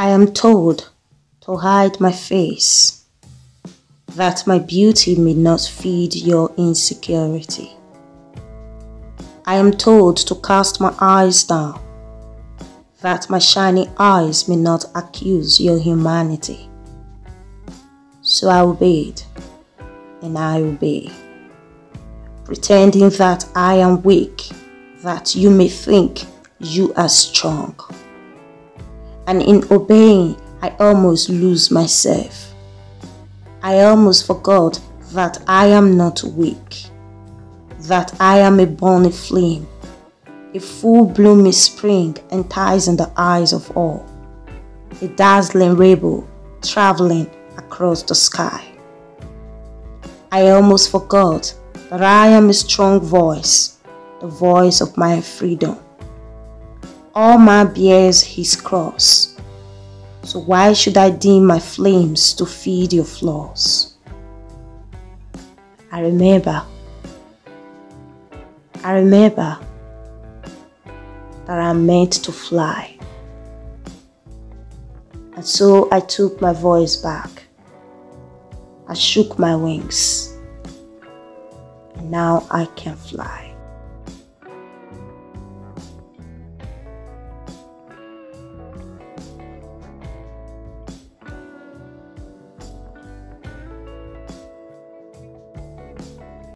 I am told to hide my face, that my beauty may not feed your insecurity. I am told to cast my eyes down, that my shining eyes may not accuse your humanity. So I obeyed, and I obey, pretending that I am weak, that you may think you are strong and in obeying, I almost lose myself. I almost forgot that I am not weak, that I am a burning flame, a full blooming spring enticing the eyes of all, a dazzling rainbow traveling across the sky. I almost forgot that I am a strong voice, the voice of my freedom all man bears his cross. So why should I dim my flames to feed your flaws? I remember, I remember that I'm meant to fly. And so I took my voice back. I shook my wings. And now I can fly.